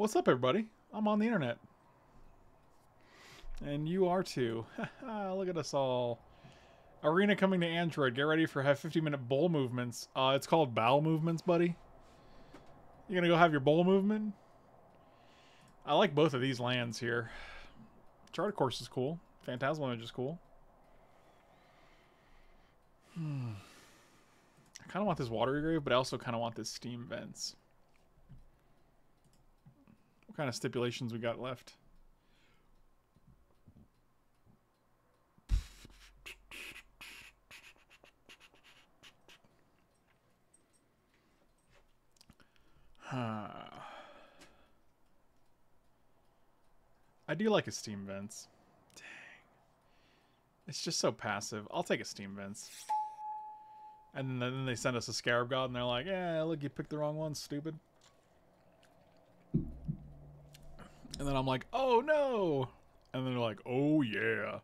What's up, everybody? I'm on the internet. And you are too. Look at us all. Arena coming to Android. Get ready for have 50 minute bowl movements. Uh, it's called bowel movements, buddy. You gonna go have your bowl movement? I like both of these lands here. Chart a Course is cool. Phantasmal Image is cool. Hmm. I kind of want this Watery Grave, but I also kind of want this Steam Vents. Kind of stipulations we got left? I do like a Steam Vents. Dang. It's just so passive. I'll take a Steam Vents. And then they send us a Scarab God, and they're like, yeah, look, you picked the wrong one, stupid. And then I'm like, oh no! And then they're like, oh yeah.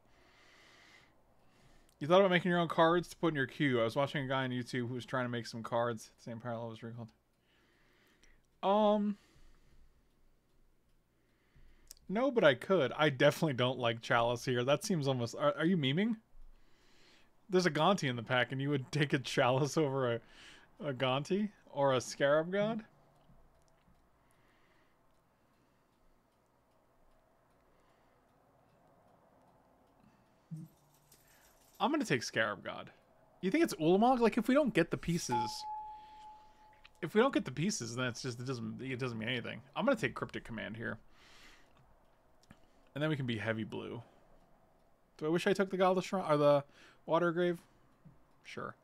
You thought about making your own cards to put in your queue. I was watching a guy on YouTube who was trying to make some cards. Same parallel was recalled. Um. No, but I could. I definitely don't like Chalice here. That seems almost. Are, are you memeing? There's a Gonti in the pack, and you would take a Chalice over a, a Gonti or a Scarab God? I'm gonna take Scarab God. You think it's Ulamog? Like, if we don't get the pieces if we don't get the pieces, then it's just it doesn't it doesn't mean anything. I'm gonna take Cryptic Command here, and then we can be heavy blue. Do I wish I took the Godless Shrine or the Water Grave? Sure.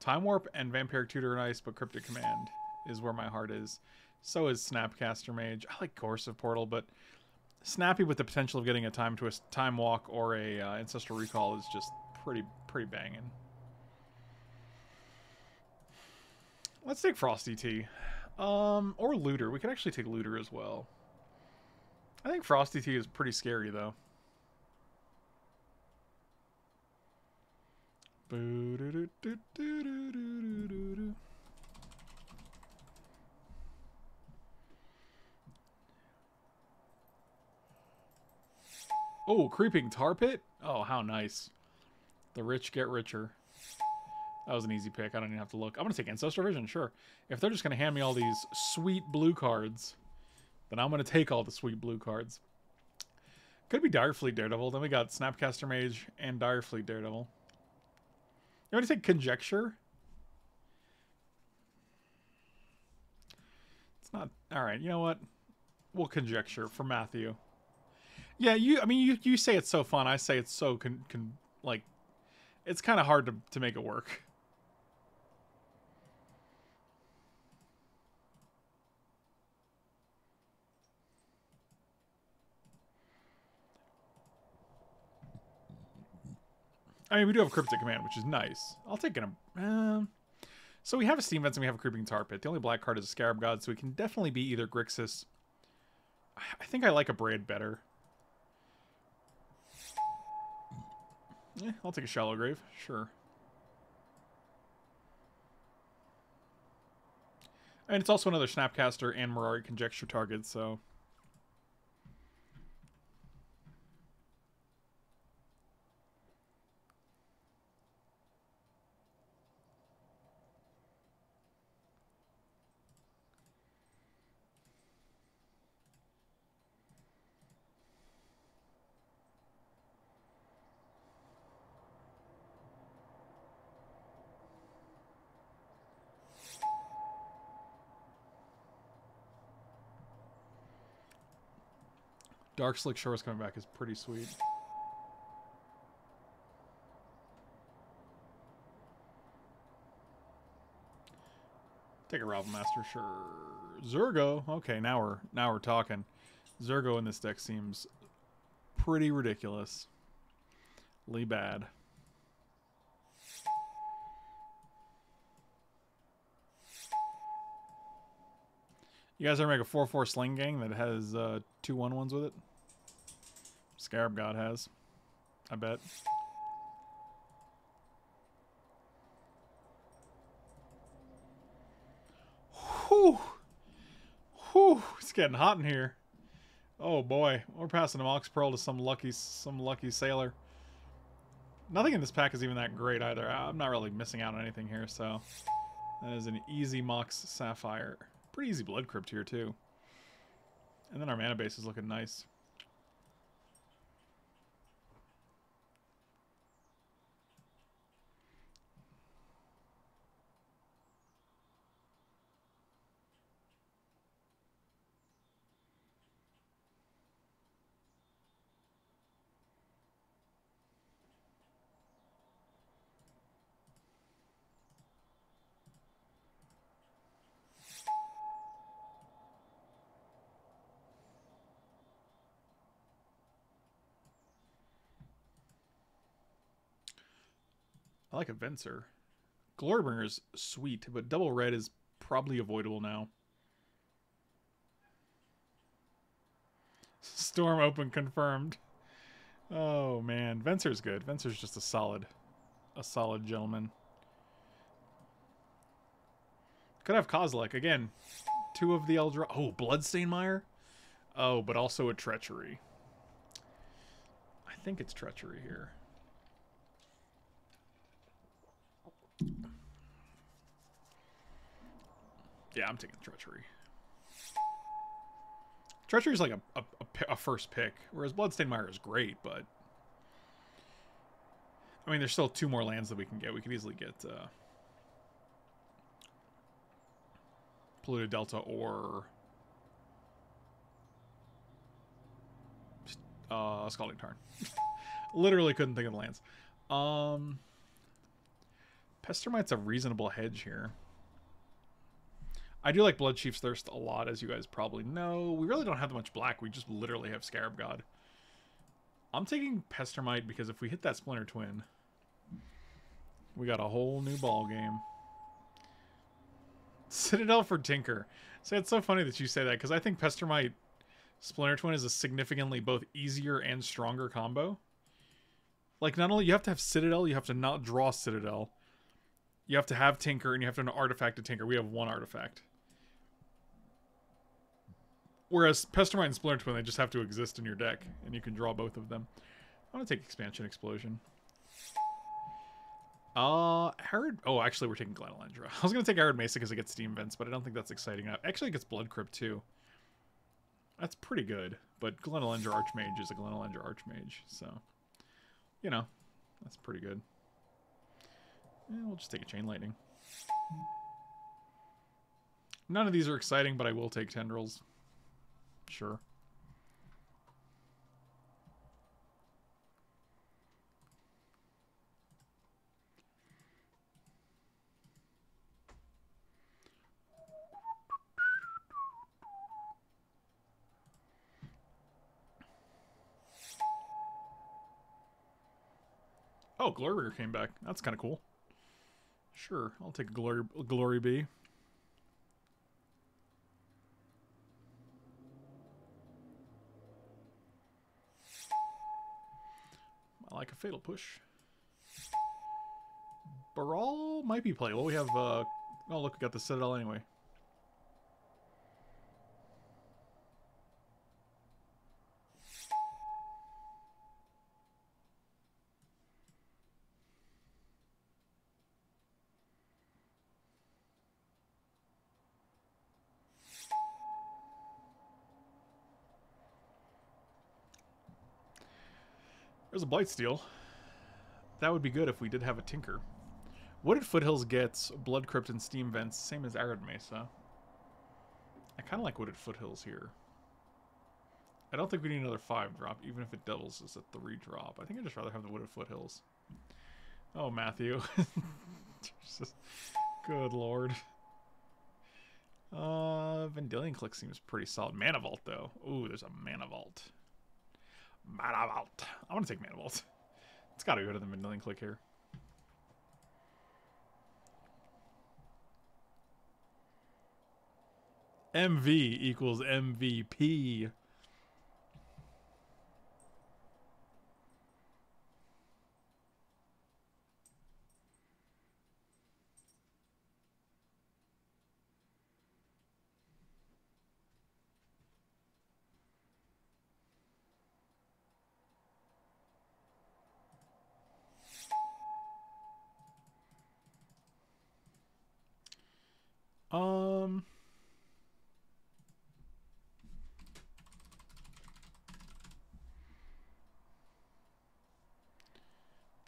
Time Warp and Vampiric Tutor and Ice, but Cryptic Command is where my heart is. So is Snapcaster Mage. I like Coercive Portal, but Snappy with the potential of getting a Time Twist, Time Walk, or a uh, Ancestral Recall is just pretty pretty banging. Let's take Frosty T. Um, or Looter. We could actually take Looter as well. I think Frosty T is pretty scary, though. Oh, Creeping Tar Pit? Oh, how nice. The rich get richer. That was an easy pick. I don't even have to look. I'm going to take Ancestral Vision, sure. If they're just going to hand me all these sweet blue cards, then I'm going to take all the sweet blue cards. Could be Direfleet Daredevil. Then we got Snapcaster Mage and Direfleet Daredevil. You want to take Conjecture? It's not... Alright, you know what? We'll Conjecture for Matthew. Yeah, you... I mean, you, you say it's so fun. I say it's so... Con, con, like... It's kind of hard to, to make it work. I mean, we do have Cryptic Command, which is nice. I'll take it. Uh, so we have a Steam Vents and we have a Creeping Tar Pit. The only black card is a Scarab God, so we can definitely be either Grixis. I think I like Abrade better. Yeah, I'll take a Shallow Grave. Sure. And it's also another Snapcaster and Mirari Conjecture target, so... Darkslick Shores coming back is pretty sweet. Take a Rabblemaster, sure. Zurgo. Okay, now we're now we're talking. Zurgo in this deck seems pretty ridiculous. Lee bad. You guys ever make a 4-4 sling gang that has uh, two 1-1s with it? Scarab God has. I bet. Whew. Whew. It's getting hot in here. Oh boy, we're passing a Mox Pearl to some lucky, some lucky sailor. Nothing in this pack is even that great either. I'm not really missing out on anything here, so that is an easy Mox Sapphire. Pretty easy Blood Crypt here too. And then our mana base is looking nice. Like a Venser. Glorybringer's sweet, but double red is probably avoidable now. Storm open confirmed. Oh man, Venser's good. Venser's just a solid, a solid gentleman. Could have Kozilek again. Two of the Eldra. Oh, Bloodstained Mire. Oh, but also a treachery. I think it's treachery here. Yeah, I'm taking Treachery. Treachery is like a, a, a, first pick, whereas Bloodstained Mire is great, but... I mean, there's still two more lands that we can get. We could easily get uh, Polluted Delta or uh, Scalding Tarn. Literally couldn't think of the lands. Um, Pestermite's a reasonable hedge here. I do like Bloodchief's Thirst a lot, as you guys probably know. We really don't have that much black. We just literally have Scarab God. I'm taking Pestermite because if we hit that Splinter Twin, we got a whole new ball game. Citadel for Tinker. So it's so funny that you say that because I think Pestermite Splinter Twin is a significantly both easier and stronger combo. Like, not only you have to have Citadel, you have to not draw Citadel. You have to have Tinker, and you have to have an artifact to Tinker. We have one artifact. Whereas Pestermite and Splinter Twin, they just have to exist in your deck, and you can draw both of them. I'm to take Expansion Explosion. Uh, Arid... Oh, actually, we're taking Glen Elendra. I was going to take Arid Mesa because it gets Steam Vents, but I don't think that's exciting enough. Actually, it gets Blood Crypt, too. That's pretty good, but Glen Elendra Archmage is a Glen Elendra Archmage, so... You know, that's pretty good. Yeah, we'll just take a Chain Lightning. None of these are exciting, but I will take Tendrils. Sure. Oh, Glory came back. That's kind of cool. Sure, I'll take a Glory, Glory Bee. I like a Fatal Push. Baral might be playable. We have, uh... Oh, look, we got the Citadel anyway. Blightsteel. That would be good if we did have a Tinker. Wooded Foothills gets Blood Crypt and Steam Vents, same as Arid Mesa. I kind of like Wooded Foothills here. I don't think we need another 5 drop, even if it doubles as a 3 drop. I think I'd just rather have the Wooded Foothills. Oh, Matthew. Good lord. Uh, Vendilion Clique seems pretty solid. Mana Vault, though. Ooh, there's a Mana Vault. Mana Vault. I want to take Mana Vault. It's got to go to the Vendilion Clique here. MV equals MVP.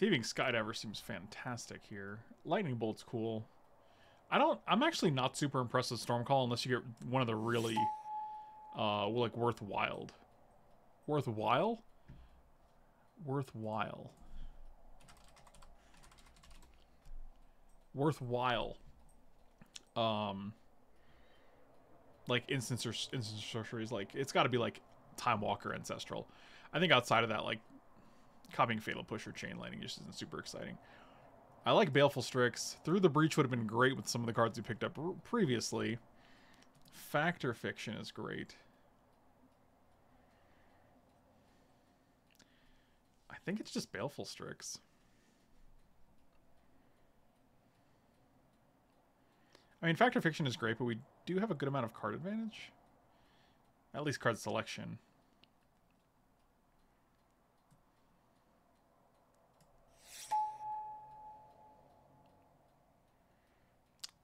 Thieving Skydiver seems fantastic here. Lightning Bolt's cool. I don't. I'm actually not super impressed with Stormcall unless you get one of the really, uh, like worthwhile. Worthwhile. Worthwhile. Worthwhile. Um. Like instance or instance sorceries, like it's got to be like Time Walker Ancestral. I think outside of that, like copying Fatal Push or Chain Lightning just isn't super exciting. I like Baleful Strix. Through the Breach would have been great with some of the cards we picked up previously. Fact or Fiction is great. I think it's just Baleful Strix. I mean, Fact or Fiction is great, but we do have a good amount of card advantage. At least card selection.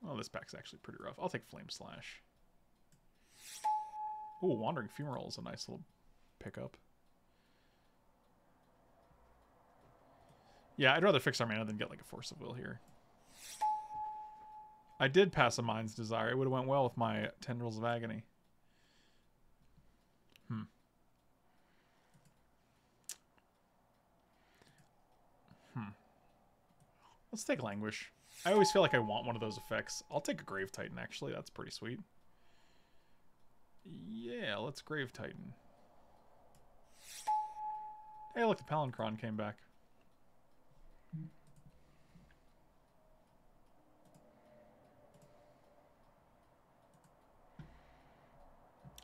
Oh, this pack's actually pretty rough. I'll take Flame Slash. Oh, Wandering Fumarole is a nice little pickup. Yeah, I'd rather fix our mana than get like a Force of Will here. I did pass a Mind's Desire. It would have went well with my Tendrils of Agony. Hmm. Hmm. Let's take Languish. I always feel like I want one of those effects. I'll take a Grave Titan, actually. That's pretty sweet. Yeah, let's Grave Titan. Hey, look, the Palinchron came back.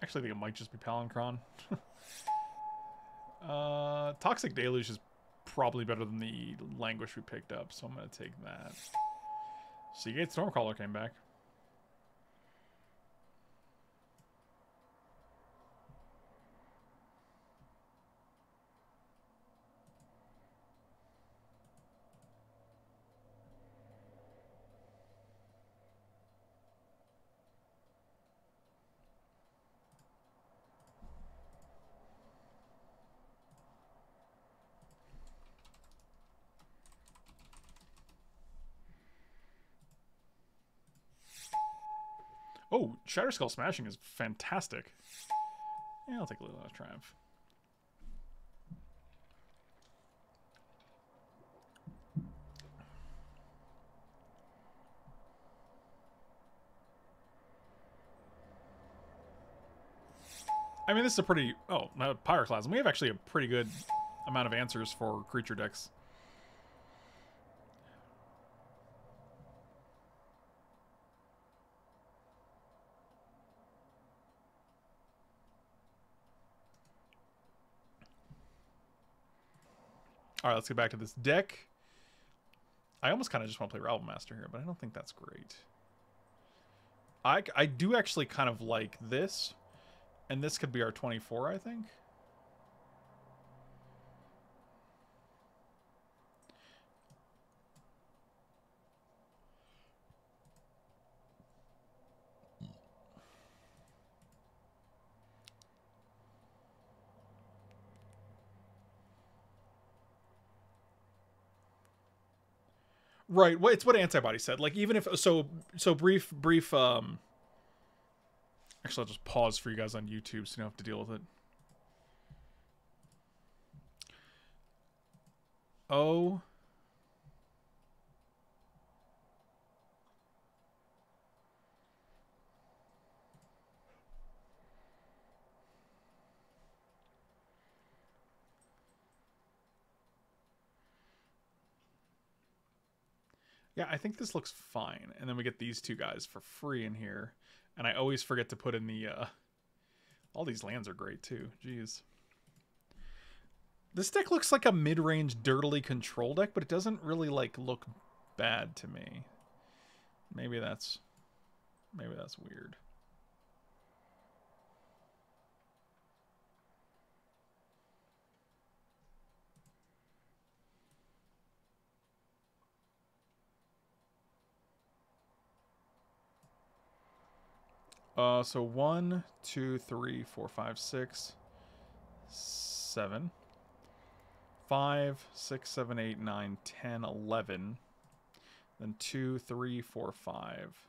Actually, I think it might just be Palinchron. uh, Toxic Deluge is probably better than the Languish we picked up, so I'm going to take that. Seagate Stormcaller came back. Oh, Shatterskull Smashing is fantastic. Yeah, I'll take a little of Triumph. I mean, this is a pretty... Oh, Pyroclasm. We have actually a pretty good amount of answers for creature decks. All right, let's get back to this deck. I almost kind of just want to play Rabblemaster here, but I don't think that's great. I, I do actually kind of like this, and this could be our 24, I think. Right. Well, it's what antibody said. Like even if so so brief brief um actually I'll just pause for you guys on YouTube so you don't have to deal with it. Oh Yeah, I think this looks fine. And then we get these two guys for free in here. And I always forget to put in the... Uh... All these lands are great, too. Jeez. This deck looks like a mid-range dirtily control deck, but it doesn't really, like, look bad to me. Maybe that's... Maybe that's weird. Uh, so one, two, three, four, five, six, seven. 5, 6, 7, 8, 9, 10, 11. Then 2, 3, 4, 5,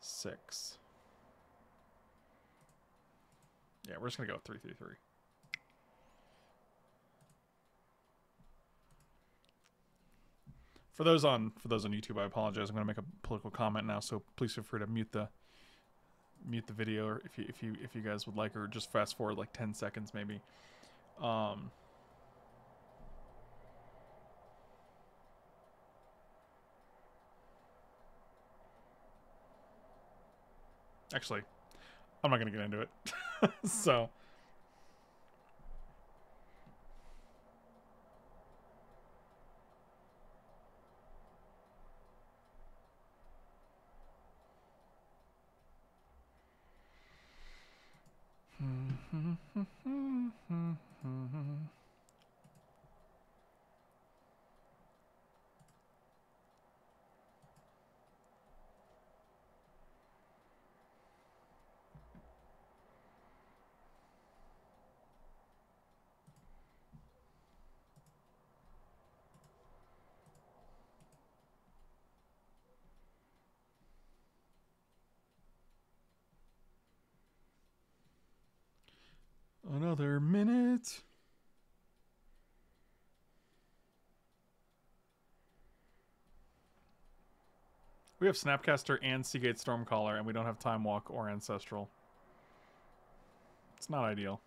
6. Yeah, we're just to go 3, 3, 3. For those on for those on YouTube, I apologize. I'm to make a political comment now, so please feel free to mute the mute the video or if you if you if you guys would like or just fast forward like 10 seconds maybe. Um Actually, I'm not to get into it. so Another minute. We have Snapcaster and Seagate Stormcaller, and we don't have Time Walk or Ancestral. It's not ideal.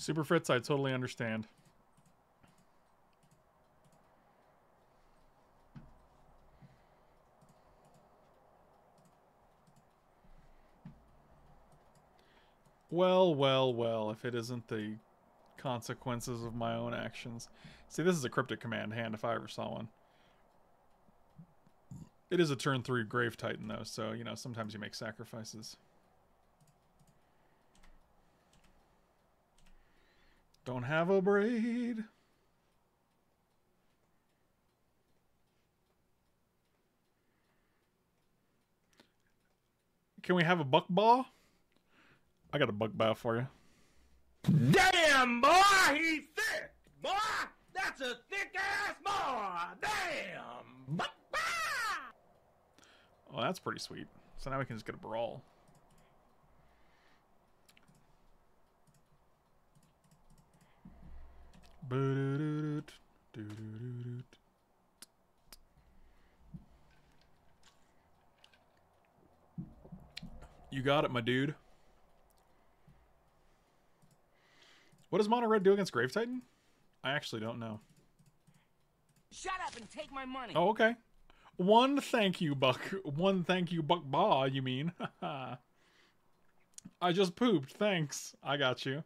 Super Fritz, I totally understand. Well, well, well, if it isn't the consequences of my own actions. See, this is a cryptic command hand if I ever saw one. It is a turn three Grave Titan, though, so, you know, sometimes you make sacrifices. Don't have a braid. Can we have a buck ball? I got a buck bow for you. Damn, boy, he's thick. Boy, that's a thick ass boy. Damn. Buck bow. Oh, that's pretty sweet. So now we can just get a brawl. You got it, my dude. What does Mono Red do against Grave Titan? I actually don't know. Shut up and take my money. Oh, okay. One thank you, Buck. One thank you, Buck Baw, you mean? I just pooped. Thanks. I got you.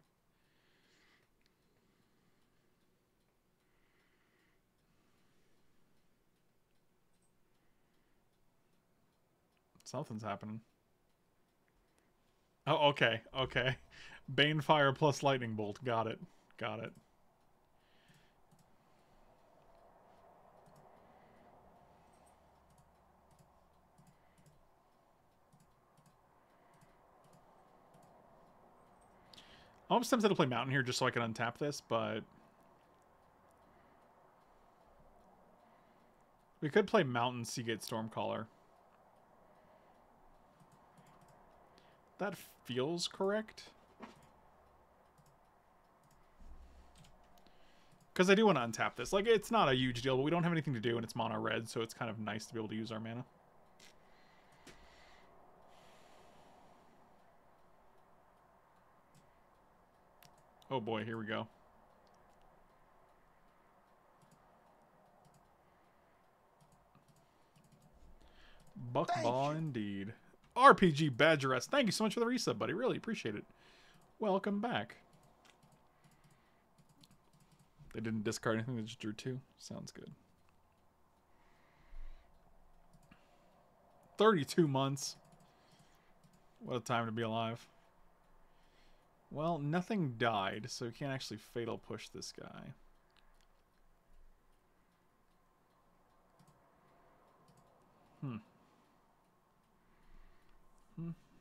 Something's happening. Oh, okay, okay. Banefire plus Lightning Bolt. Got it. Got it. I'm almost tempted to play Mountain here just so I can untap this, but... We could play Mountain Seagate Stormcaller. That feels correct. Because I do want to untap this. Like, it's not a huge deal, but we don't have anything to do, and it's mono red, so it's kind of nice to be able to use our mana. Oh boy, here we go. Buck ball indeed. RPG Badgeress. Thank you so much for the reset, buddy. Really appreciate it. Welcome back. They didn't discard anything. They just drew two. Sounds good. 32 months. What a time to be alive. Well, nothing died, so we can't actually fatal push this guy. Hmm. Hmm. Hmm. Hmm. Hmm. Hmm. Hmm. hmm.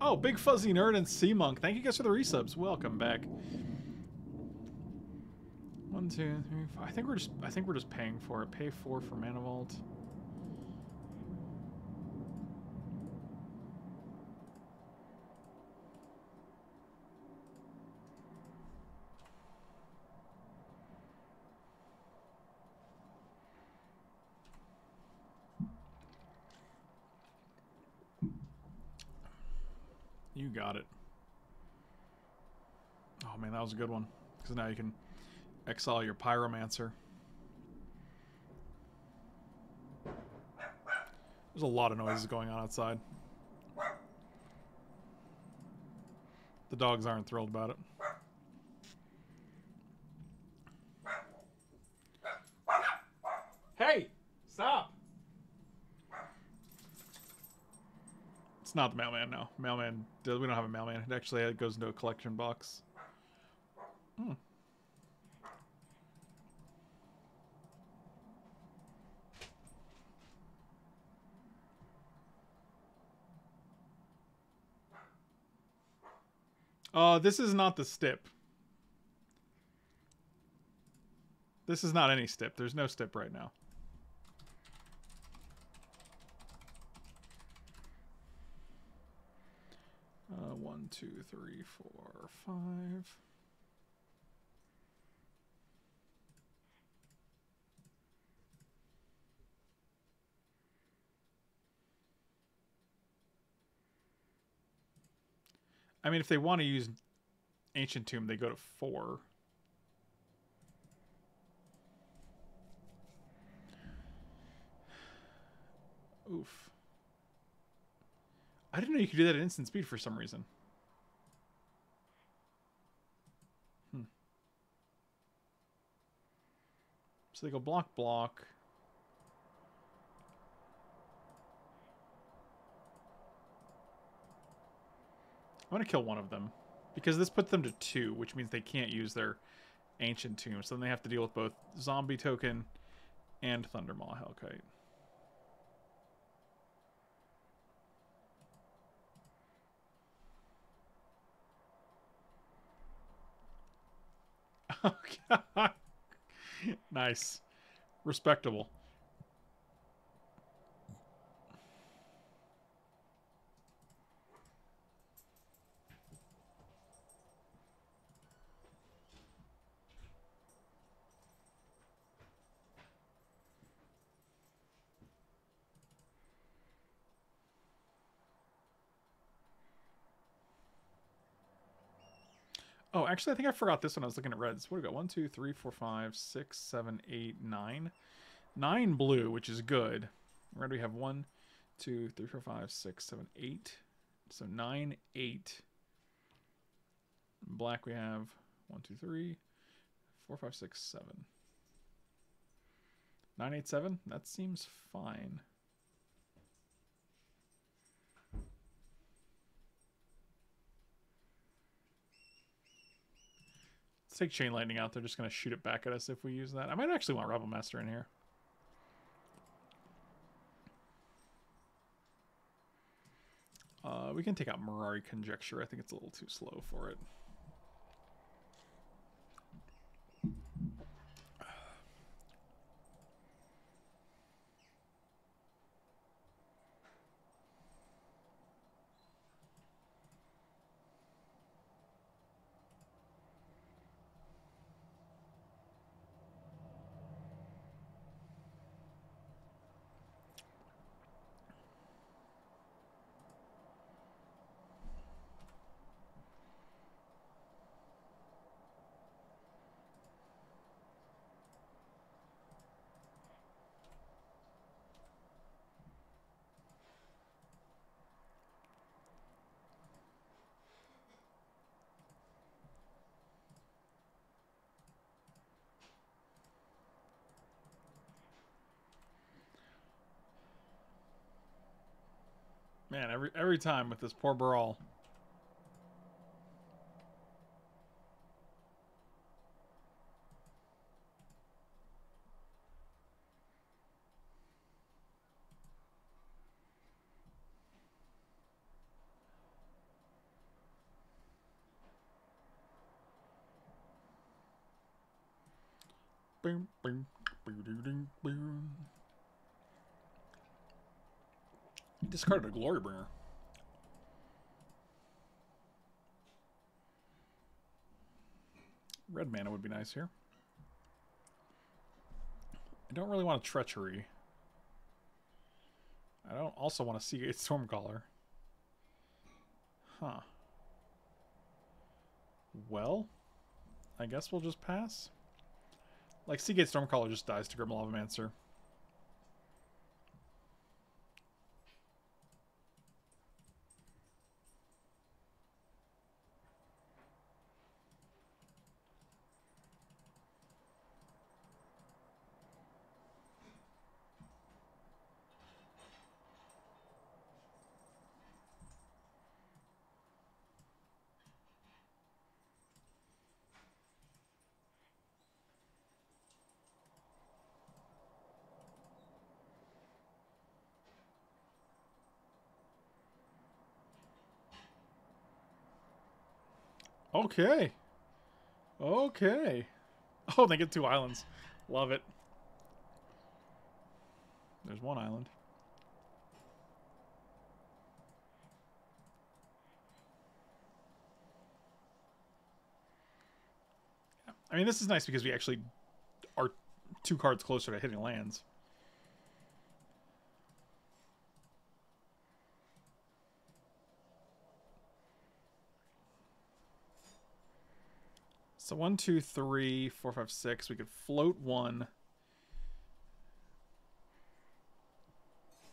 Oh, Big Fuzzy Nerd and Sea Monk. Thank you guys for the resubs. Welcome back. One, two, three, four. I think we're just I think we're just paying for it. Pay four for Mana You got it. Oh man, that was a good one. Because now you can exile your Pyromancer. There's a lot of noises going on outside. The dogs aren't thrilled about it. Hey! Stop! It's not the mailman, no. Mailman, we don't have a mailman. It actually it goes into a collection box. Hmm. Uh, this is not the stip. This is not any stip. There's no stip right now. Uh, one, two, three, four, five. I mean, if they want to use Ancient Tomb, they go to four. Oof. I didn't know you could do that at instant speed for some reason. Hmm. So they go block, block. I'm going to kill one of them. Because this puts them to two, which means they can't use their Ancient Tomb. So then they have to deal with both Zombie Token and Thundermaw Hellkite. Okay. nice. Respectable. Oh, actually, I think I forgot this when I was looking at reds. What do we got? One, two, three, four, five, six, seven, eight, nine. Nine blue, which is good. Red, we have one, two, three, four, five, six, seven, eight. So nine, eight. Black, we have one, two, three, four, five, six, seven. Nine, eight, seven. That seems fine. Take Chain Lightning out. They're just going to shoot it back at us if we use that. I might actually want Rabblemaster in here. Uh, we can take out Mirari Conjecture. I think it's a little too slow for it. Man, every every time with this poor brawl. Boom, boom, boom, boom. He discarded a glory bringer. Red mana would be nice here. I don't really want a treachery. I don't also want to see a Stormcaller. Huh. Well, I guess we'll just pass. Like, Seagate Stormcaller just dies to Grim Lavamancer. Okay. Okay. Oh, they get two islands. Love it. There's one island. I mean, this is nice because we actually are two cards closer to hitting lands. So one, two, three, four, five, six. We could float one.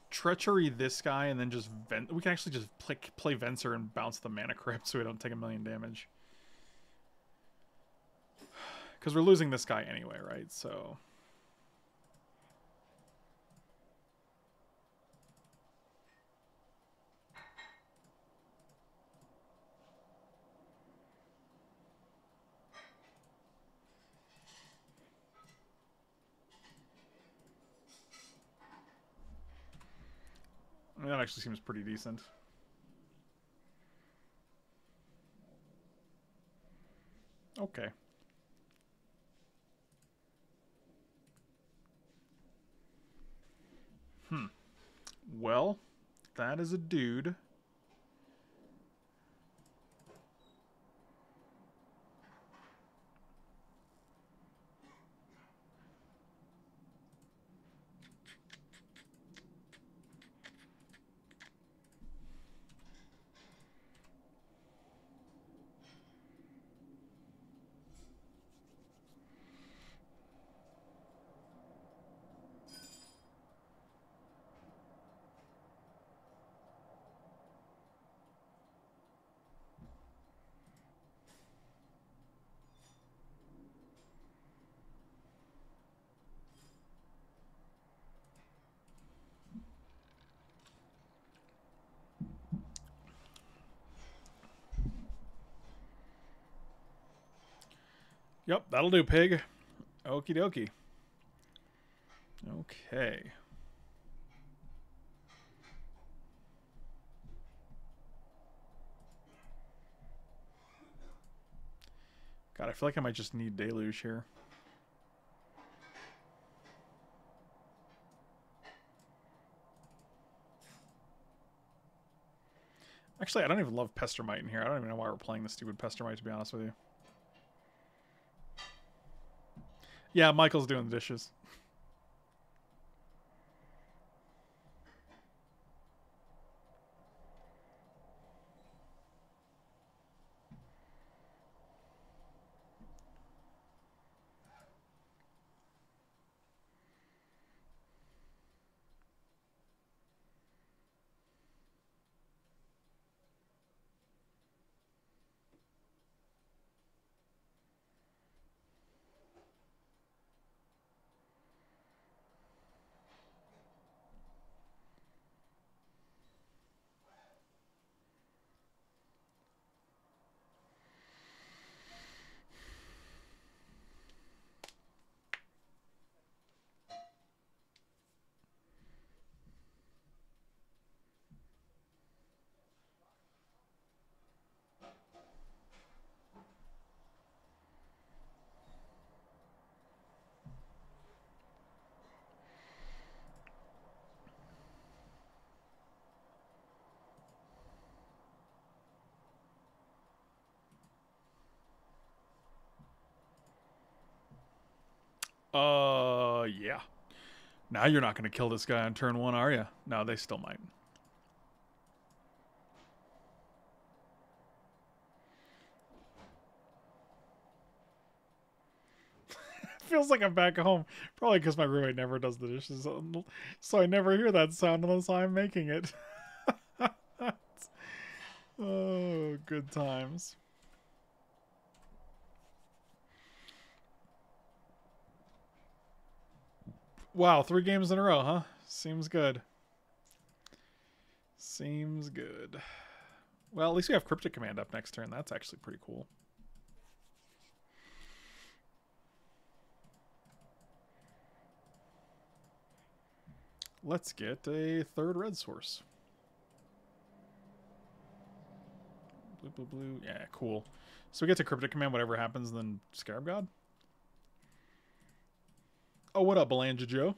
Treachery this guy, and then just vent. We can actually just play, play Venser and bounce the mana crypt so we don't take a million damage. Because we're losing this guy anyway, right? So. Mean, that actually seems pretty decent. Okay. Hmm. Well, that is a dude. Yep, that'll do, pig. Okie dokie. Okay. God, I feel like I might just need Deluge here. Actually, I don't even love Pestermite in here. I don't even know why we're playing this stupid Pestermite, to be honest with you. Yeah, Michael's doing the dishes. Uh, yeah. Now you're not going to kill this guy on turn one, are you? No, they still might. Feels like I'm back home. Probably because my roommate never does the dishes, so I never hear that sound unless I'm making it. oh, good times. Wow, three games in a row, huh? Seems good. Seems good. Well, at least we have Cryptic Command up next turn. That's actually pretty cool. Let's get a third red source. Blue, blue, blue. Yeah, cool. So we get to Cryptic Command, whatever happens, then Scarab God? Oh, what up, Belanja Joe?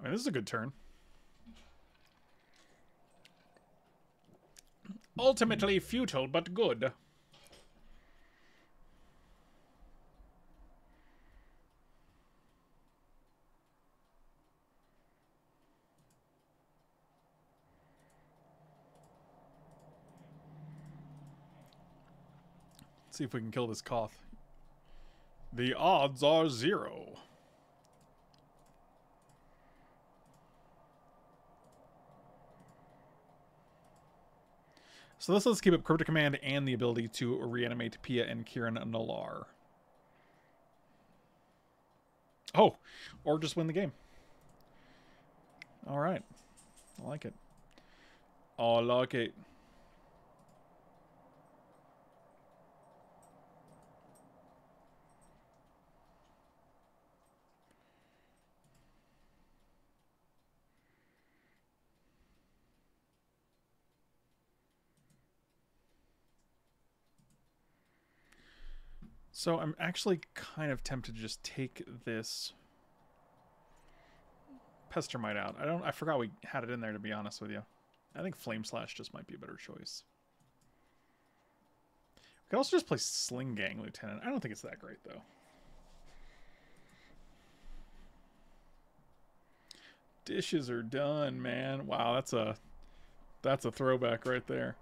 I mean, this is a good turn. Ultimately futile, but good. Let's see if we can kill this Koth. The odds are zero. So this lets us keep up Cryptic Command and the ability to reanimate Pia and Kiran Nalaar. Oh, or just win the game. All right. I like it. I like it. So I'm actually kind of tempted to just take this Pestermite out. I don't I forgot we had it in there to be honest with you. I think Flame Slash just might be a better choice. We could also just play Sling Gang Lieutenant. I don't think it's that great though. Dishes are done, man. Wow, that's a that's a throwback right there.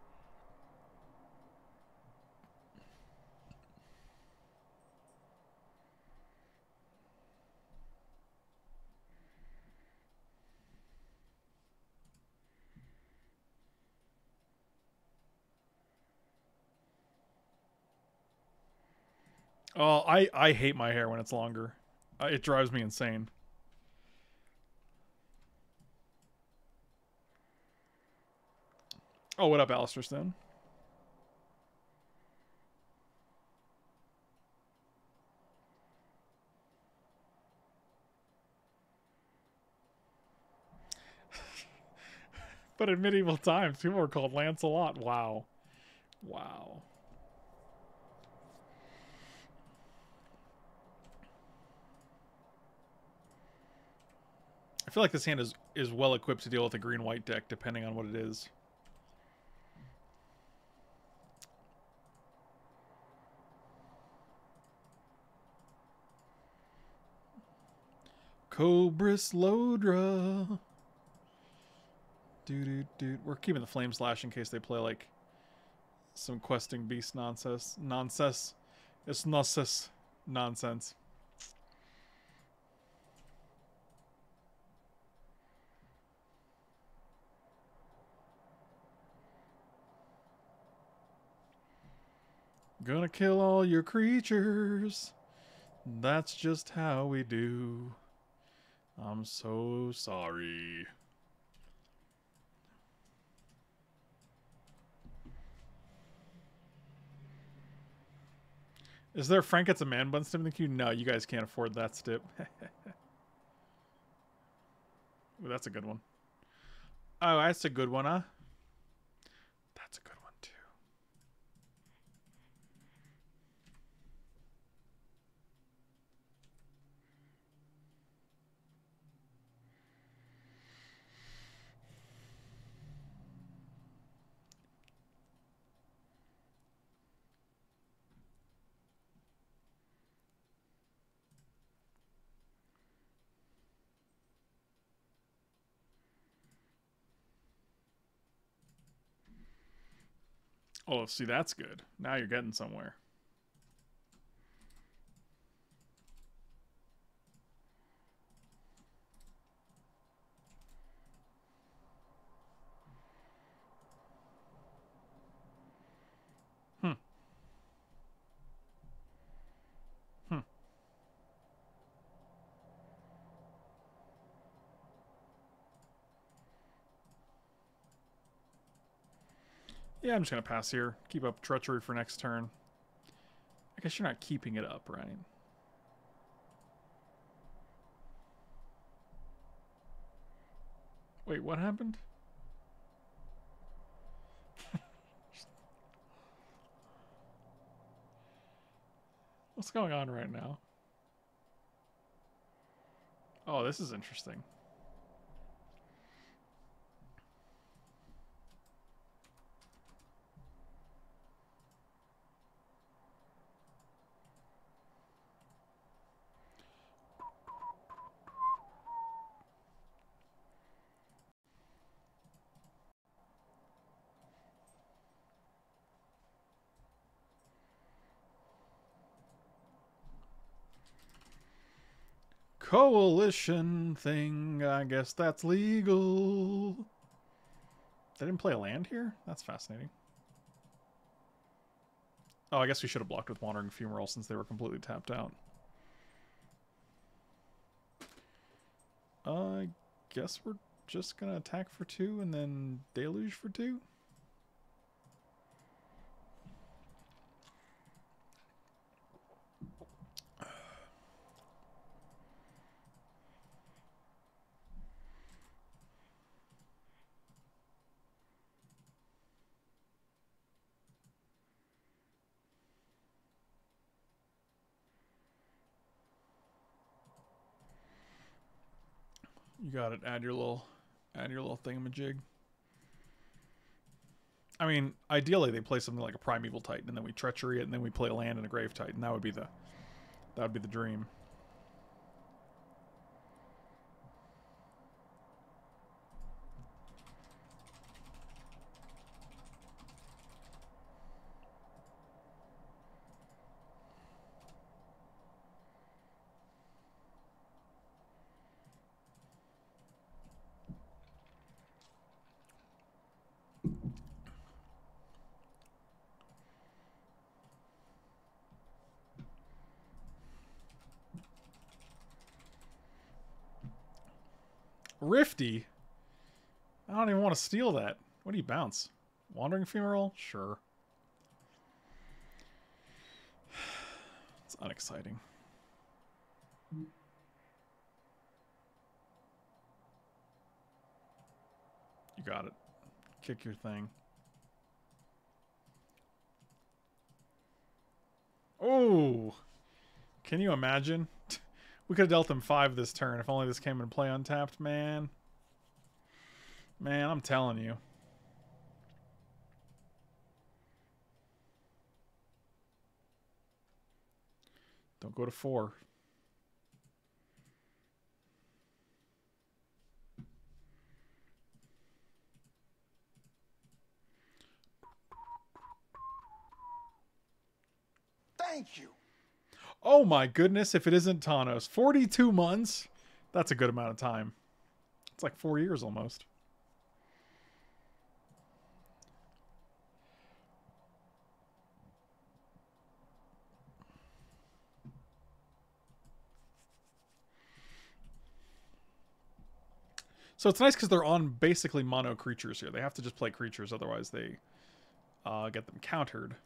Oh, I I hate my hair when it's longer. Uh, it drives me insane. Oh, what up, Alistair Stone? but in medieval times, people were called Lancelot. Wow. Wow. Feel like this hand is, is well equipped to deal with a green-white deck, depending on what it is. Cobras Lodra. Dude, dude, dude. We're keeping the flame slash in case they play like some questing beast nonsense. Nonsense. It's nonsense. Nonsense. Gonna kill all your creatures. That's just how we do. I'm so sorry. Is there Frank gets a man bun stim in the queue? No, you guys can't afford that stip. Ooh, that's a good one. Oh, that's a good one, huh? That's a good one too. Oh, see, that's good. Now you're getting somewhere. Yeah, I'm just gonna pass here. Keep up treachery for next turn. I guess you're not keeping it up, right? Wait, what happened? What's going on right now? Oh, this is interesting. Coalition thing. I guess that's legal. They didn't play a land here? That's fascinating. Oh, I guess we should have blocked with Wandering Fumarole since they were completely tapped out. I guess we're just gonna attack for two and then deluge for two? You got it. Add your little, add your little thingamajig. I mean, ideally they play something like a primeval titan, and then we treachery it, and then we play a land and a grave titan. That would be the, that would be the dream. Rifty? I don't even want to steal that. What do you bounce? Wandering Fumarole? Sure. It's unexciting. You got it. Kick your thing. Oh! Can you imagine? We could have dealt him five this turn if only this came in play untapped, man. Man, I'm telling you. Don't go to four. Thank you. Oh my goodness, if it isn't Tanos. 42 months? That's a good amount of time. It's like four years almost. So it's nice because they're on basically mono creatures here. They have to just play creatures, otherwise they uh, get them countered.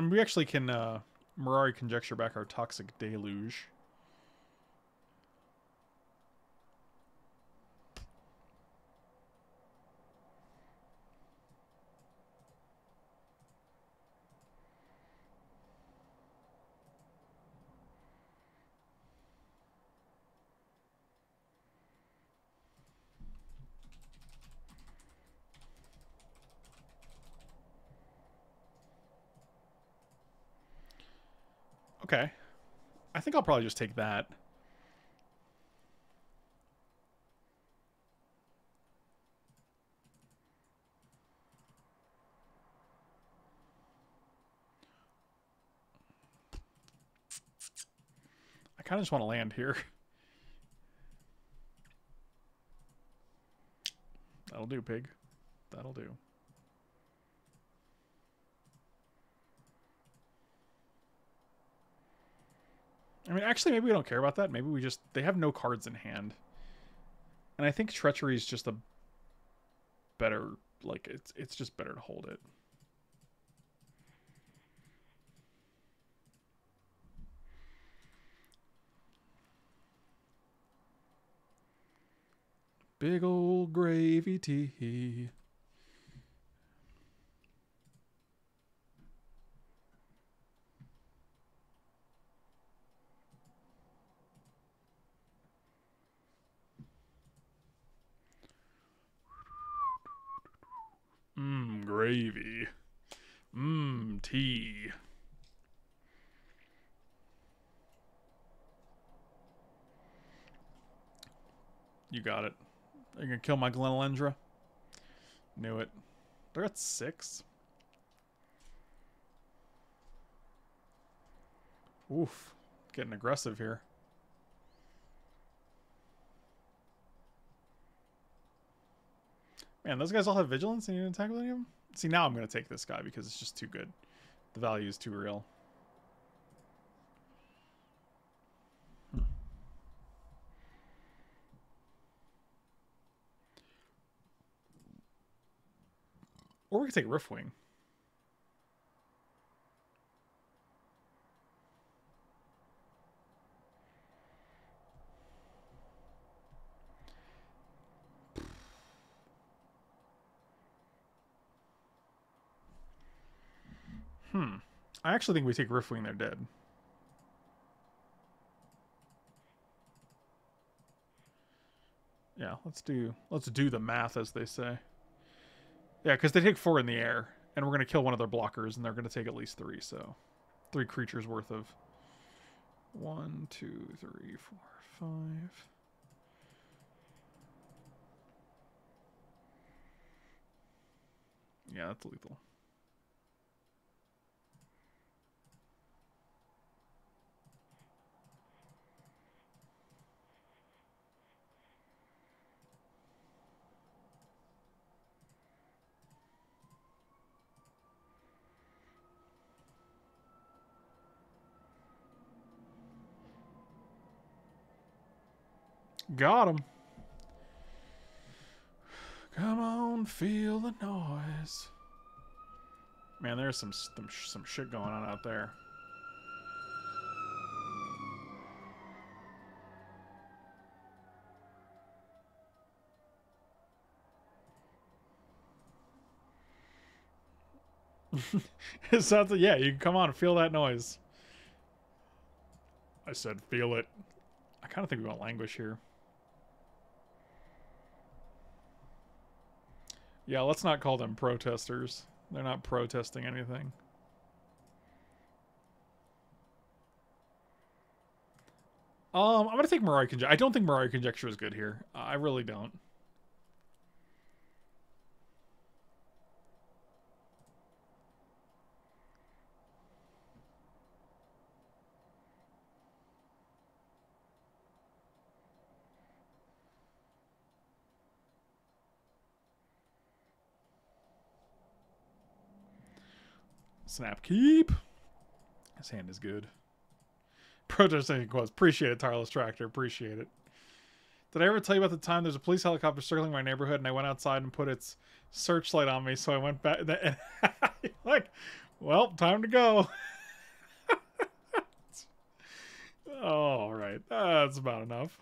Mean, we actually can uh, Mirari conjecture back our toxic deluge. Okay. I think I'll probably just take that. I kind of just want to land here. That'll do, pig. That'll do. I mean, actually, maybe we don't care about that. Maybe we just they have no cards in hand, and I think treachery is just a better like it's it's just better to hold it. Big old gravy tea. Mmm, gravy. Mmm, tea. You got it. You gonna kill my Glen Elendra? Knew it. They're at six. Oof. Getting aggressive here. Man, those guys all have vigilance and you didn't with any of them? See, now I'm going to take this guy because it's just too good. The value is too real. Hmm. Or we could take Riftwing. Hmm. I actually think we take Riftwing, they're dead. Yeah, let's do let's do the math as they say. Yeah, because they take four in the air, and we're gonna kill one of their blockers, and they're gonna take at least three, so three creatures worth of one, two, three, four, five. Yeah, that's lethal. Got him. Come on, feel the noise. Man, there's some some, some shit going on out there. it sounds like, yeah, you can come on, and feel that noise. I said feel it. I kind of think we want languish here. Yeah, let's not call them protesters. They're not protesting anything. Um, I'm gonna take Mirari Conjecture. I don't think Mirari Conjecture is good here. I really don't. Snap keep. His hand is good. Protesting quotes. Appreciate it, Tireless Tractor. Appreciate it. Did I ever tell you about the time there's a police helicopter circling my neighborhood and I went outside and put its searchlight on me, so I went back. like, Well, time to go. All right, that's about enough.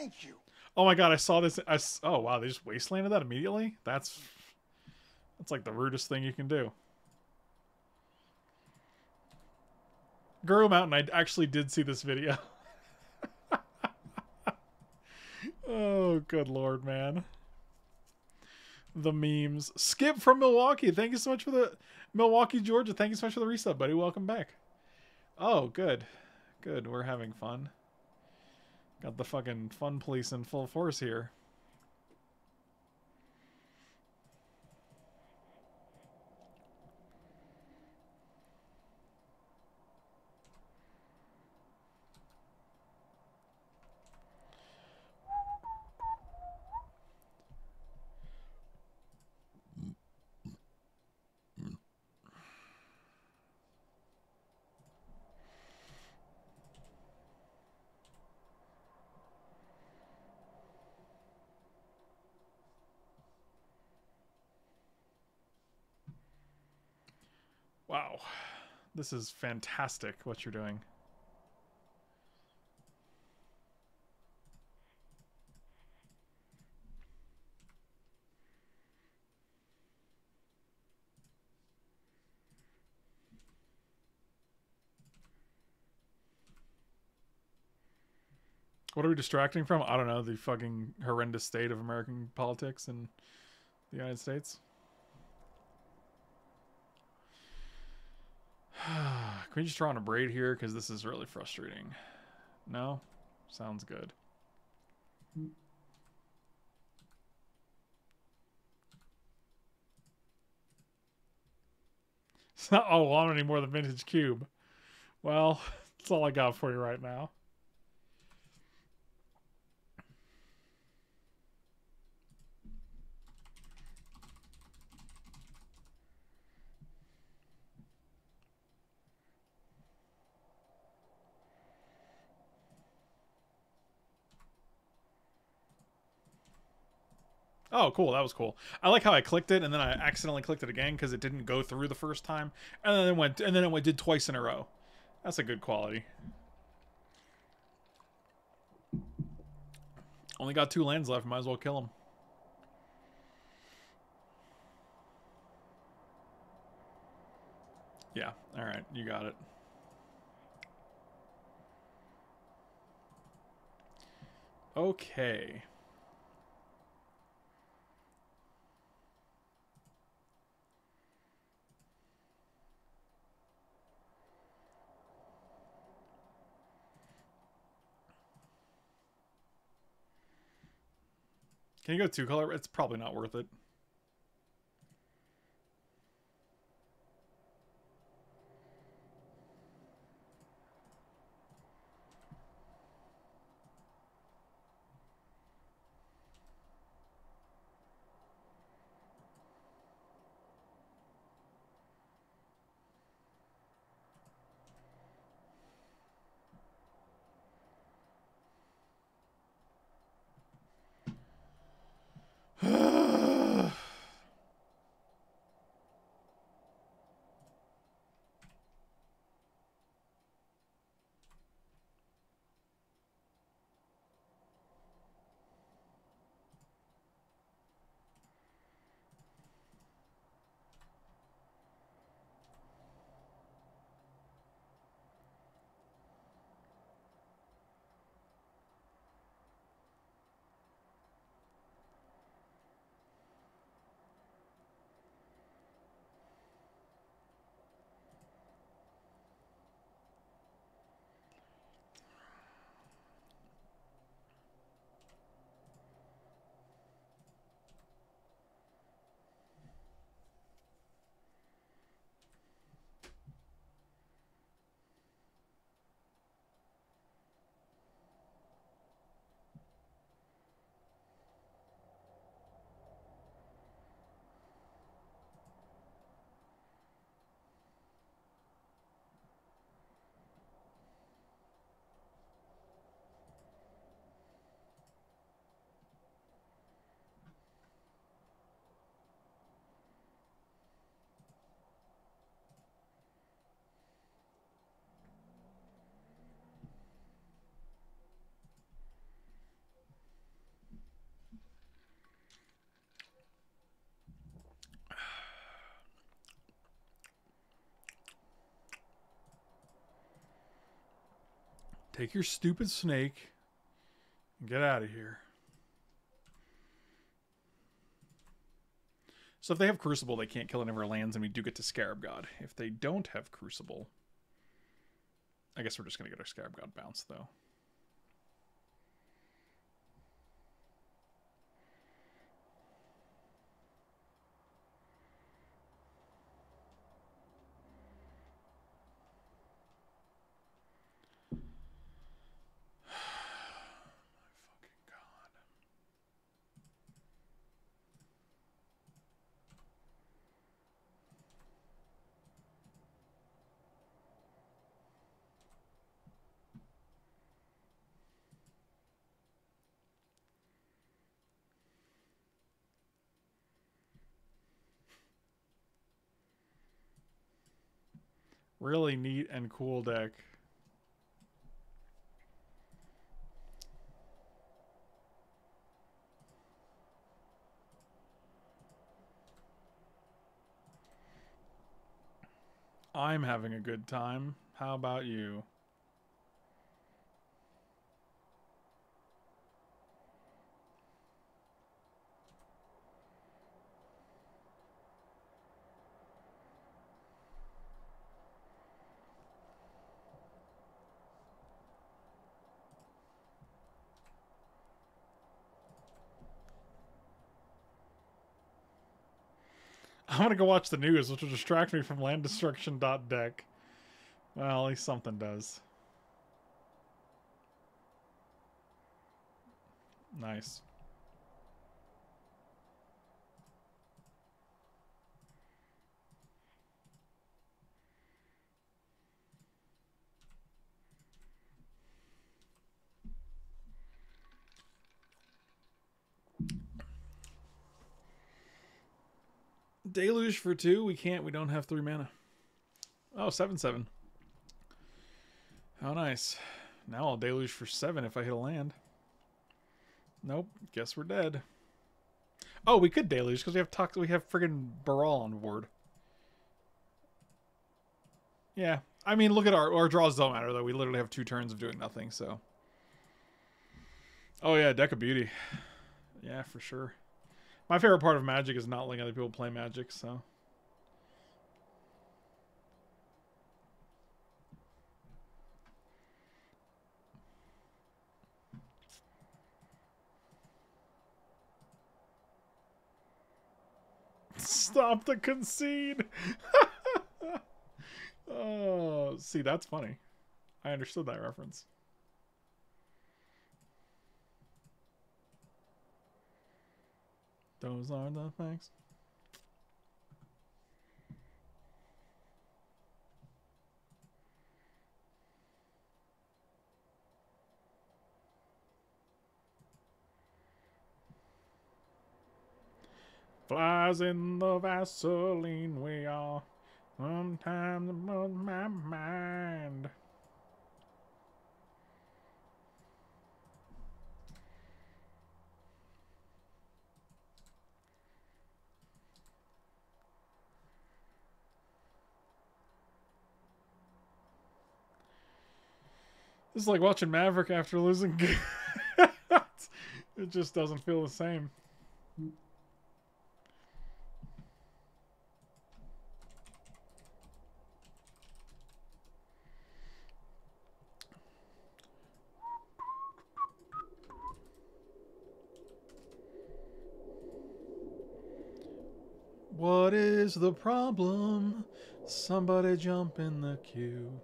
Thank you. Oh my god, I saw this. I oh wow, they just wastelanded that immediately. That's that's like the rudest thing you can do. Guru Mountain, I actually did see this video. oh, good lord, man. The memes. Skip from Milwaukee. Thank you so much for the Milwaukee, Georgia. Thank you so much for the resub, buddy. Welcome back. Oh, good. Good. We're having fun. Got the fucking fun police in full force here. Wow. This is fantastic what you're doing. What are we distracting from? I don't know. The fucking horrendous state of American politics in the United States. Can we just draw on a braid here? Because this is really frustrating. No? Sounds good. It's not all on anymore, the vintage cube. Well, that's all I got for you right now. Oh, cool. That was cool. I like how I clicked it and then I accidentally clicked it again because it didn't go through the first time, and then it went and then it went, did twice in a row. That's a good quality. Only got two lands left. Might as well kill them. Yeah. All right. You got it. Okay. Can you go two color? It's probably not worth it. Take your stupid snake and get out of here. So if they have Crucible, they can't kill it never lands, and we do get to Scarab God. If they don't have Crucible, I guess we're just gonna get our Scarab God bounce though. Really neat and cool deck. I'm having a good time. How about you? I'm gonna go watch the news, which will distract me from land destruction deck. Well, at least something does. Nice. Deluge for two. We can't. We don't have three mana. Oh, seven seven. How nice. Now I'll deluge for seven if I hit a land. Nope. Guess we're dead. Oh, we could deluge because we have talk. We have friggin' Baral on board. Yeah. I mean, look at our our draws don't matter though. We literally have two turns of doing nothing. So. Oh yeah, deck of beauty. Yeah, for sure. My favorite part of Magic is not letting other people play Magic, so. Stop the concede! oh, see, that's funny. I understood that reference. Those are the facts. Flies in the Vaseline we are. Sometimes above my mind. Is like watching Maverick after losing. it just doesn't feel the same. What is the problem? Somebody jump in the queue.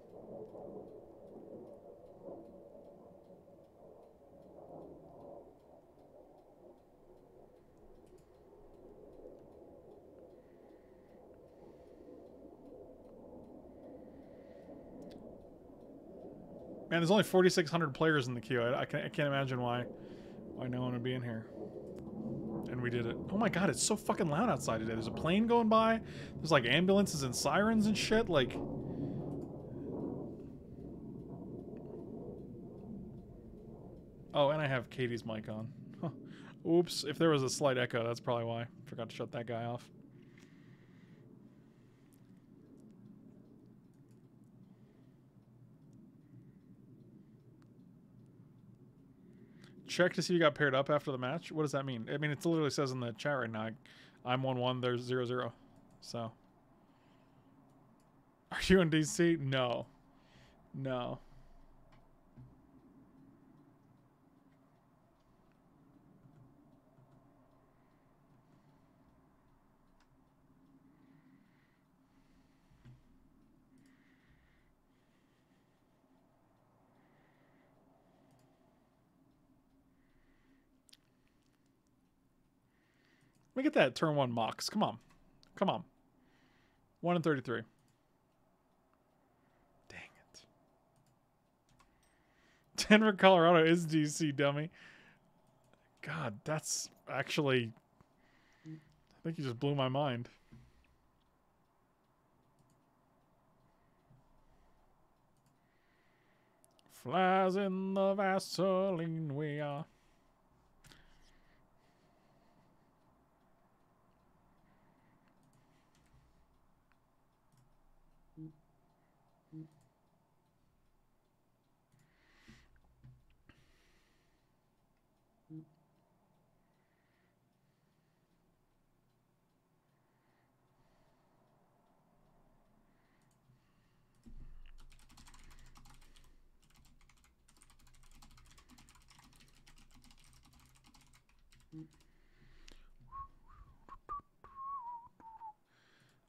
Man, there's only 4,600 players in the queue. I, I, can, I can't imagine why why no one would be in here. And we did it. Oh my god, it's so fucking loud outside today. There's a plane going by. There's like ambulances and sirens and shit. Like. Oh, and I have Katie's mic on. Oops. If there was a slight echo, that's probably why. Forgot to shut that guy off. Check to see if you got paired up after the match? What does that mean? I mean, it literally says in the chat right now, I'm 1 1, there's 0 0. So. Are you in DC? No. No. Let me get that turn one Mox. Come on. Come on. 1 and 33. Dang it. Denver, Colorado is DC, dummy. God, that's actually. I think you just blew my mind. Flies in the Vaseline we are.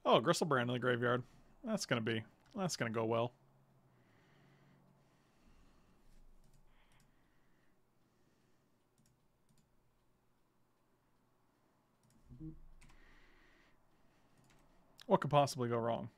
Oh, Griselbrand in the graveyard. That's gonna be. That's gonna go well. What could possibly go wrong?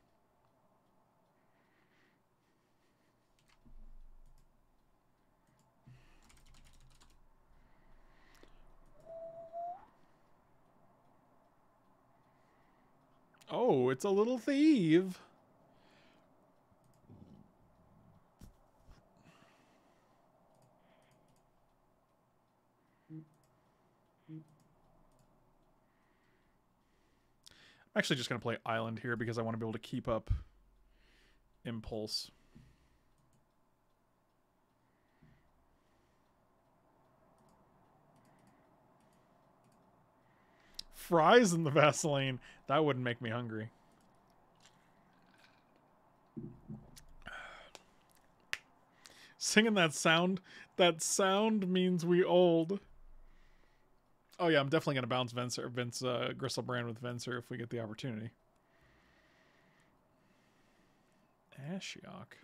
Oh, it's a little thief. I'm actually just going to play Island here because I want to be able to keep up Impulse. Fries in the Vaseline. That wouldn't make me hungry. Singing that sound, that sound means we old. Oh yeah, I'm definitely gonna bounce Vince or Vince uh, Griselbrand with Venser if we get the opportunity. Ashiok.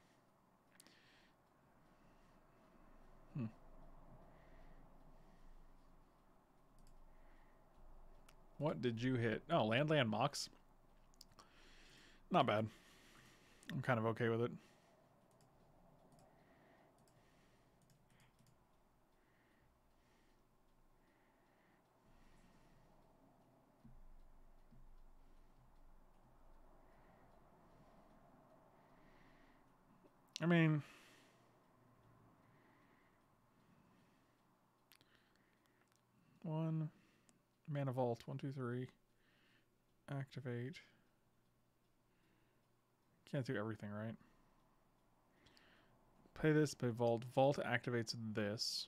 What did you hit? Oh, land land Mox. Not bad. I'm kind of okay with it. I mean, one mana vault, one, two, three, activate. Can't do everything, right? Play this, play vault. Vault activates this.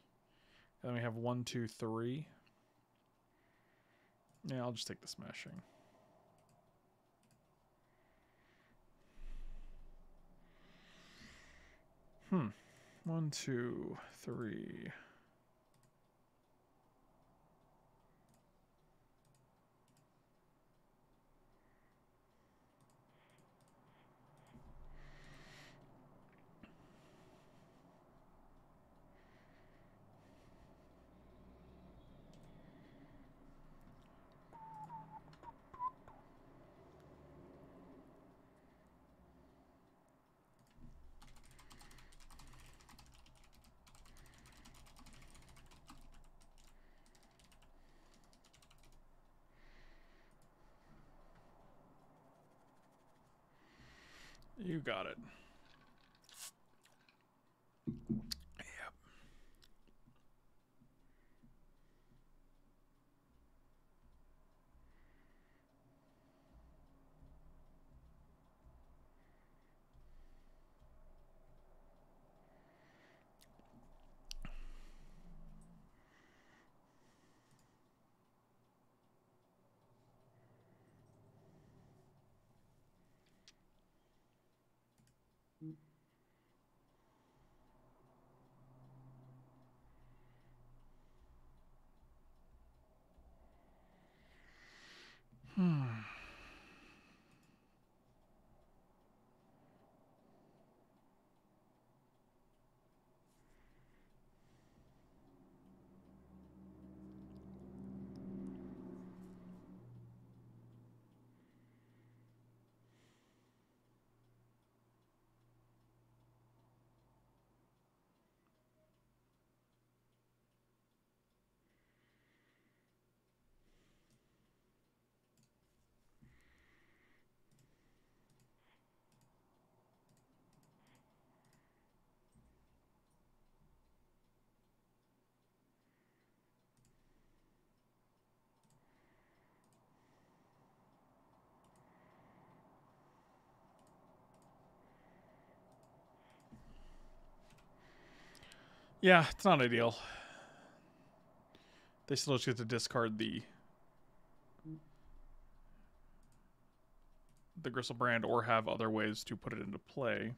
then we have one, two, three. Yeah, I'll just take the smashing. Hmm. One, two, three. You got it. Yeah, it's not ideal. They still just get to discard the the Griselbrand or have other ways to put it into play.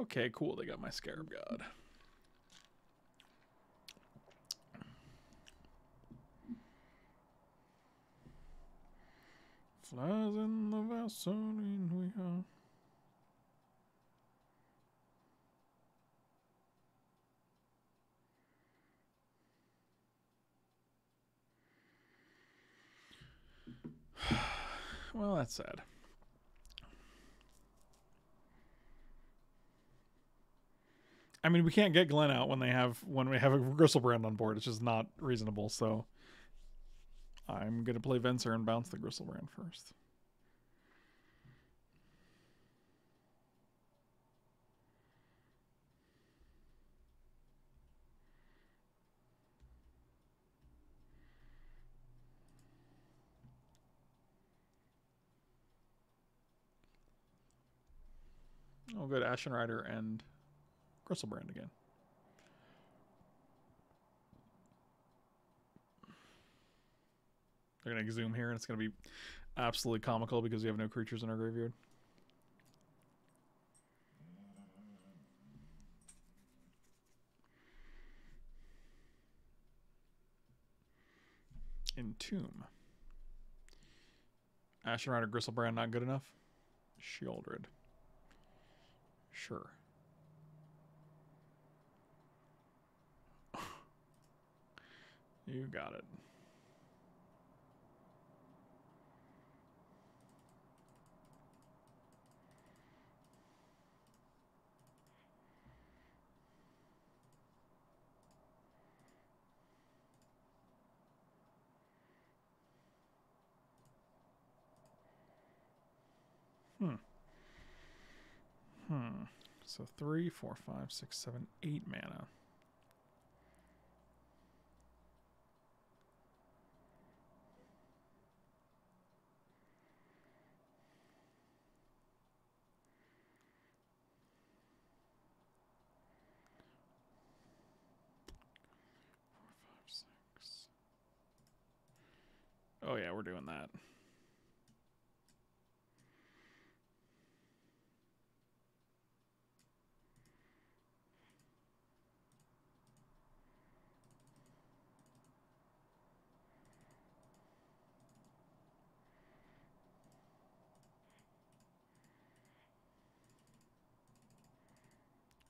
Okay, cool. They got my Scarab God. Flies in the Vaseline we have. well, that's sad. I mean, we can't get Glen out when they have when we have a Griselbrand on board. It's just not reasonable. So I'm gonna play Venser and bounce the Griselbrand first. I'll go to Ashen Rider and Griselbrand again. They're gonna zoom here, and it's gonna be absolutely comical because we have no creatures in our graveyard. Entomb. Ashen Rider Griselbrand not good enough? Sheoldred. Sure. you got it. Hmm. Hmm. So three, four, five, six, seven, eight mana. Four, five, six. Oh yeah, we're doing that.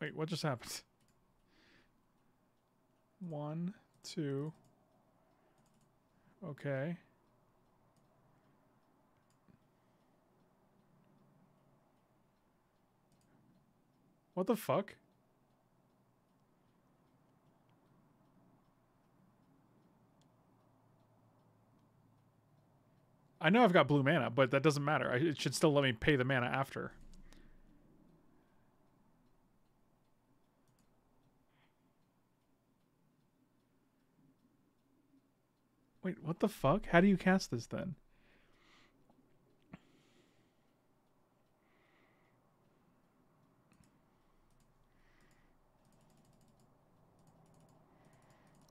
Wait, what just happened? One, two. Okay. What the fuck? I know I've got blue mana, but that doesn't matter. I, it should still let me pay the mana after. Wait, what the fuck? How do you cast this then?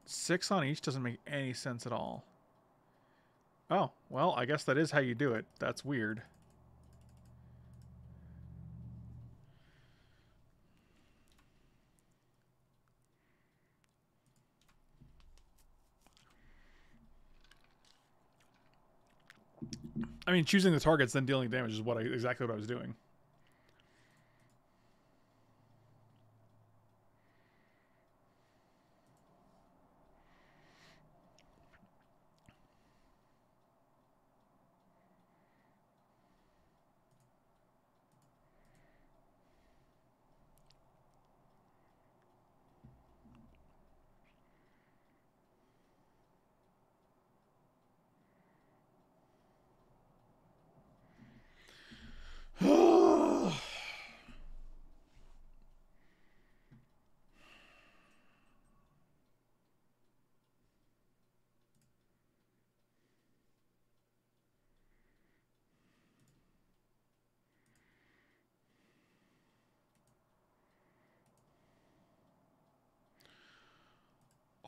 Six on each doesn't make any sense at all. Oh, well, I guess that is how you do it. That's weird. I mean, choosing the targets, then dealing damage is what I, exactly what I was doing.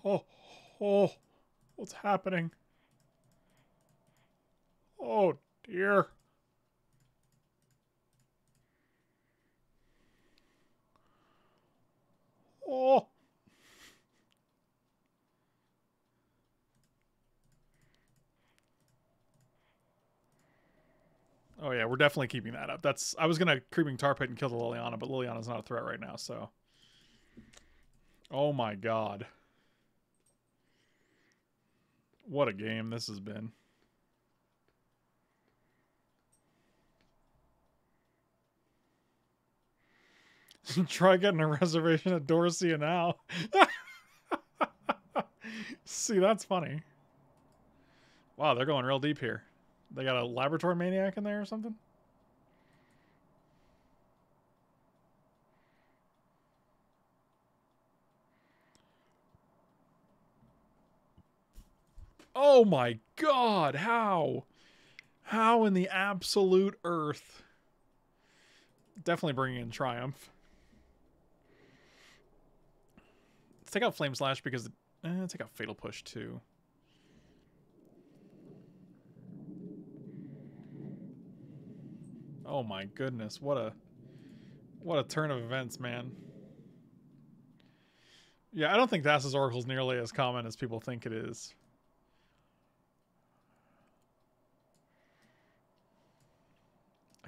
Oh, oh, what's happening? Oh, dear. Oh. Oh yeah, we're definitely keeping that up. That's I was gonna creeping tar pit and kill the Liliana, but Liliana's not a threat right now, so. Oh my god. What a game this has been. Try getting a reservation at Dorsia now. See, that's funny. Wow, they're going real deep here. They got a laboratory maniac in there or something? Oh my god, how? How in the absolute earth? Definitely bringing in Triumph. Let's take out Flame Slash because... Eh, take out Fatal Push too. Oh my goodness, what a... What a turn of events, man. Yeah, I don't think Thassa's Oracle is nearly as common as people think it is.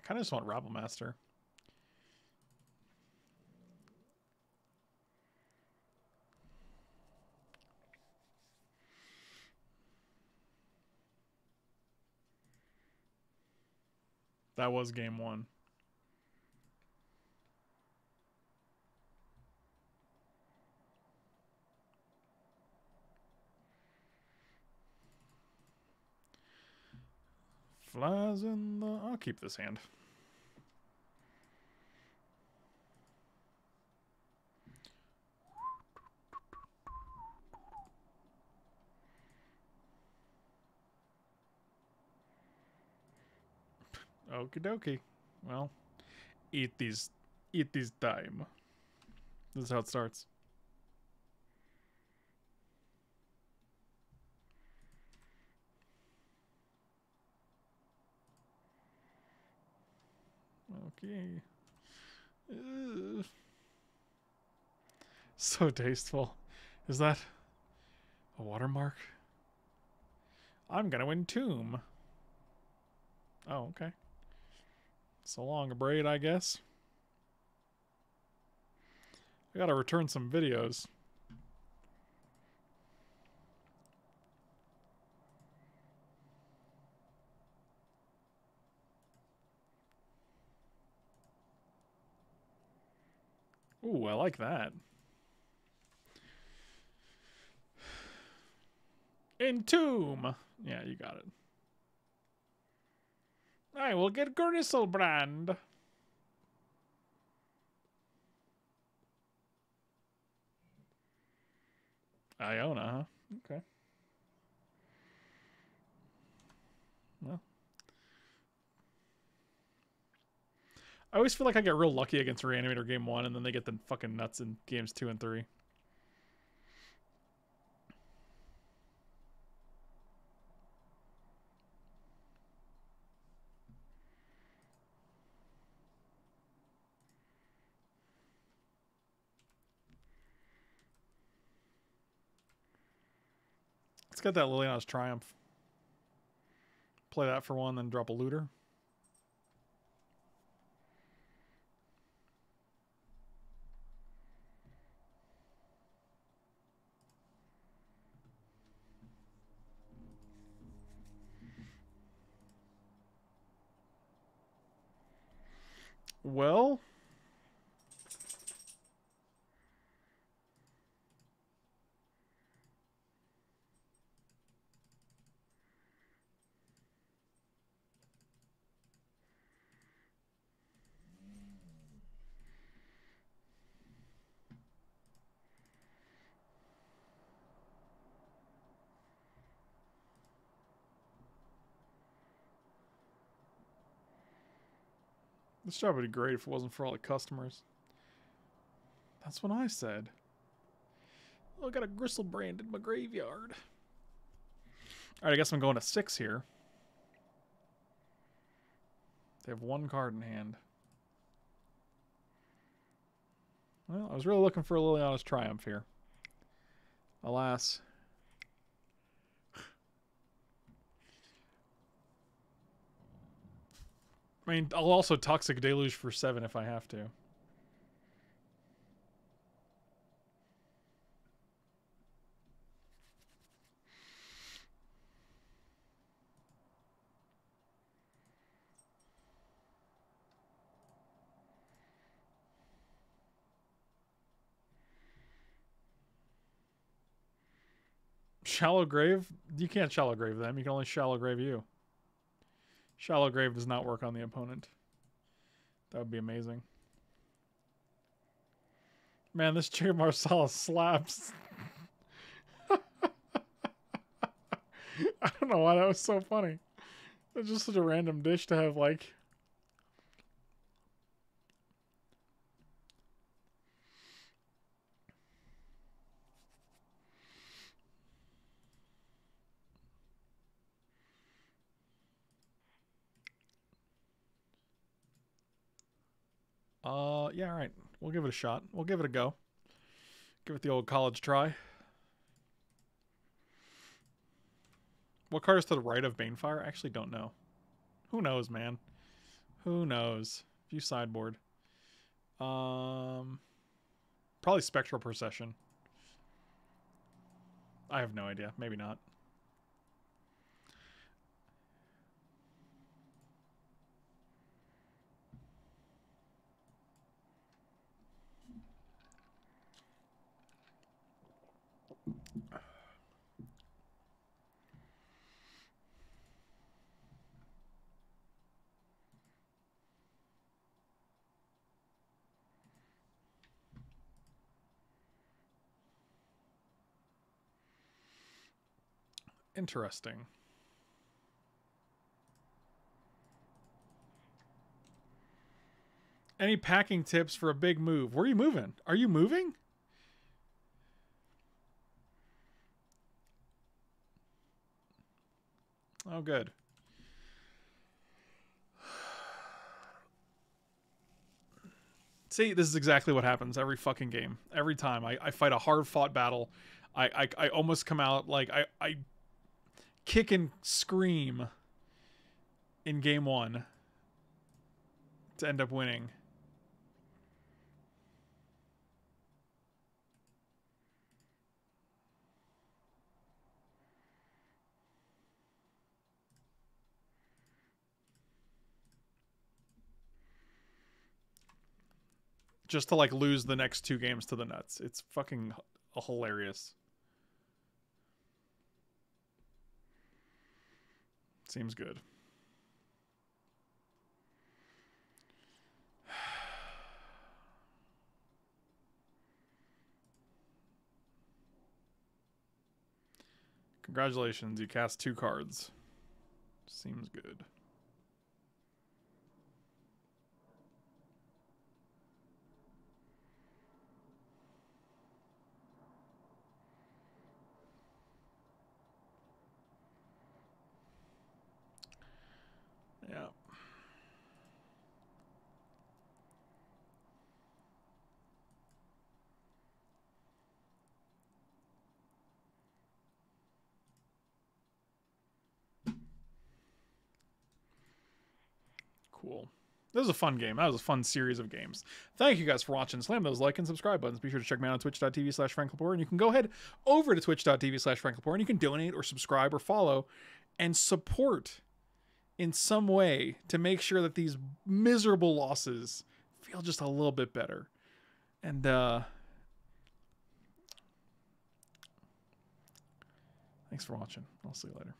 Kind of just want Rabblemaster. That was game one. Flies in the... I'll keep this hand. Okie dokie. Well, eat these, eat these time. This is how it starts. Okay. Ugh. So tasteful. Is that a watermark? I'm gonna entomb. Oh, okay. So long, braid, I guess. I gotta return some videos. Ooh, I like that. Entomb. Yeah, you got it. I will get Griselbrand. Iona, huh? Okay. Well. I always feel like I get real lucky against Reanimator game one, and then they get the fucking nuts in games two and three. Let's get that Liliana's Triumph. Play that for one, then drop a looter. Well, This job would be great if it wasn't for all the customers. That's what I said. Oh, I got a Griselbrand in my graveyard. Alright, I guess I'm going to six here. They have one card in hand. Well, I was really looking for a Liliana's Triumph here. Alas. I mean, I'll also Toxic Deluge for seven if I have to. Shallow grave? You can't shallow grave them. You can only shallow grave you. Shallow grave does not work on the opponent. That would be amazing. Man, this Jay Marsala slaps. I don't know why that was so funny. It's just such a random dish to have like Yeah, all right. We'll give it a shot. We'll give it a go. Give it the old college try. What card is to the right of Banefire? I actually don't know. Who knows, man? Who knows? View sideboard. Um, probably Spectral Procession. I have no idea. Maybe not. Interesting. Any packing tips for a big move? Where are you moving? Are you moving? Oh, good. See, this is exactly what happens every fucking game. Every time I, I fight a hard fought battle, I, I, I almost come out like I, I kick and scream in game one to end up winning. Just to like lose the next two games to the Nuts. It's fucking hilarious. Seems good. Congratulations, you cast two cards. Seems good. Yeah. cool. This was a fun game. That was a fun series of games. Thank you guys for watching. Slam those like and subscribe buttons. Be sure to check me out on twitch.tv slash. And you can go ahead over to twitch.tv slash and you can donate or subscribe or follow and support in some way to make sure that these miserable losses feel just a little bit better. And uh thanks for watching. I'll see you later.